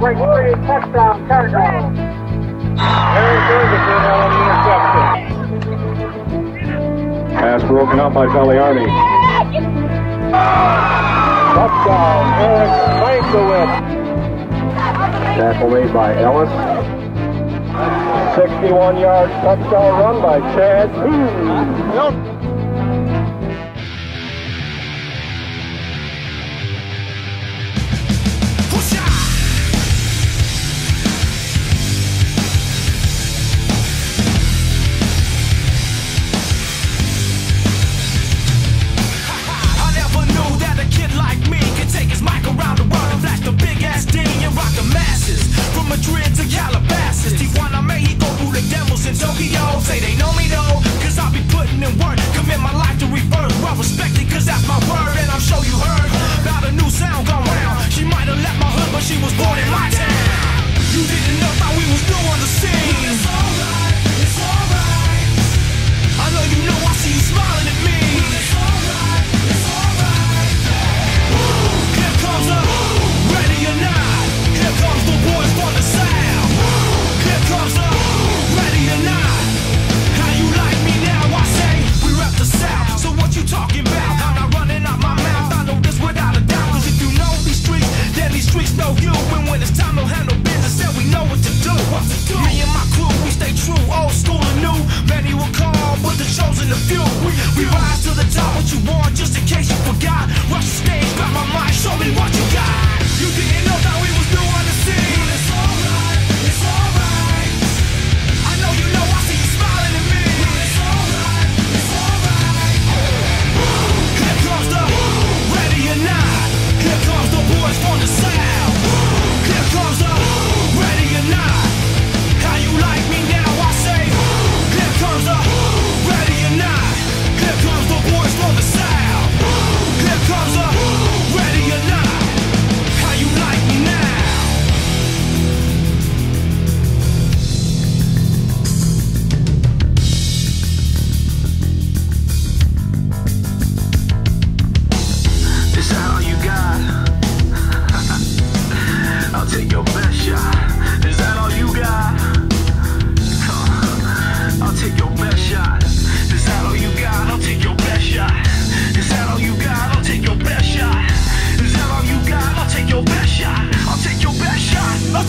Break three, touchdown, touchdown. Harry Ferguson. Pass broken up by Belliardi. touchdown, Eric Mankiewicz. Tackle made by Ellis. 61-yard touchdown run by Chad Hughes.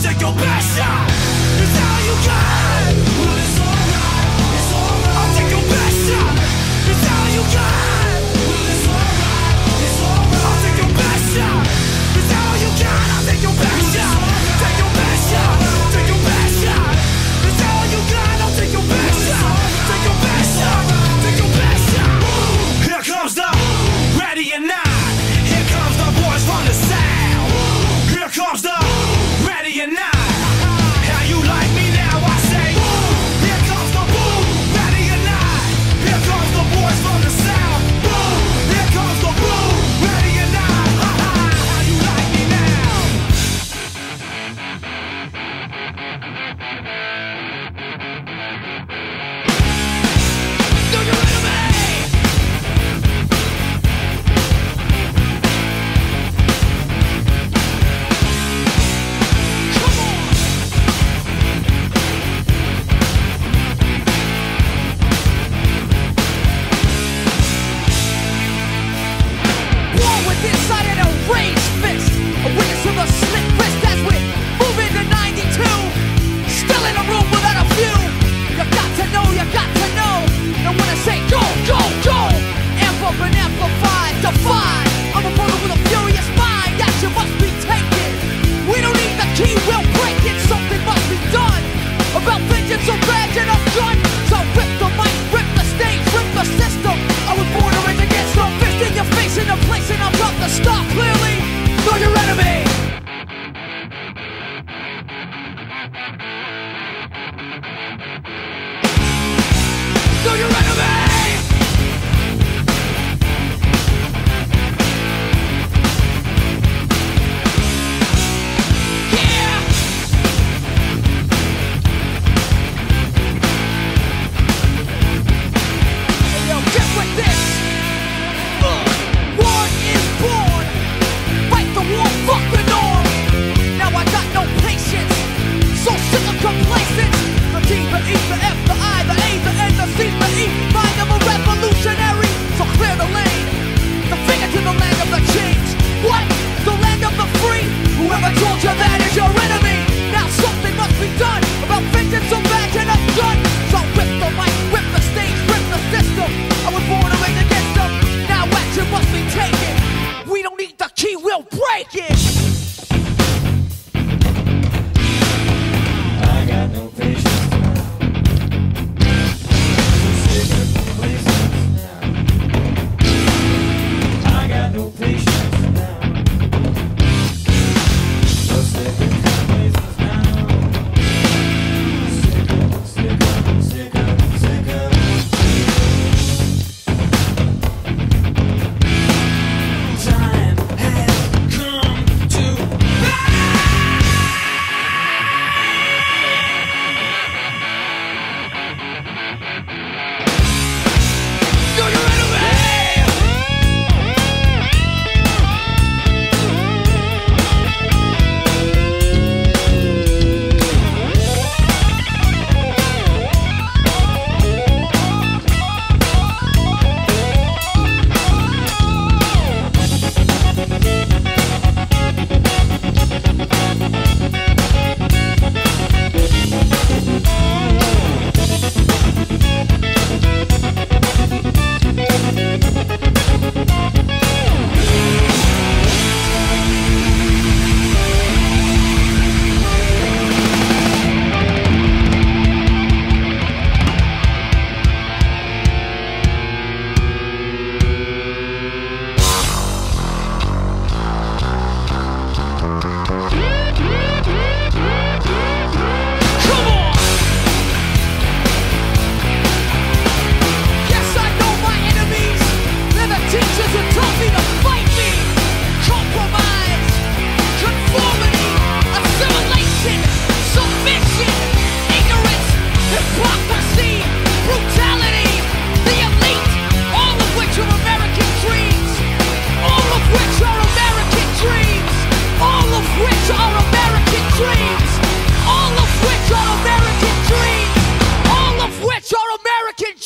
take your best shot. It's how you got.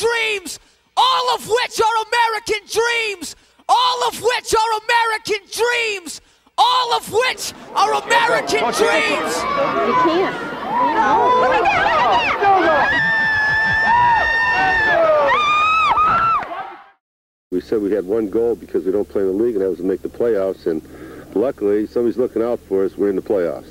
dreams, all of which are American dreams, all of which are American dreams, all of which are American dreams. You can't. No. We said we had one goal because we don't play in the league, and that was to make the playoffs. And luckily, somebody's looking out for us. We're in the playoffs.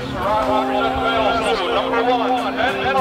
Number one, and, and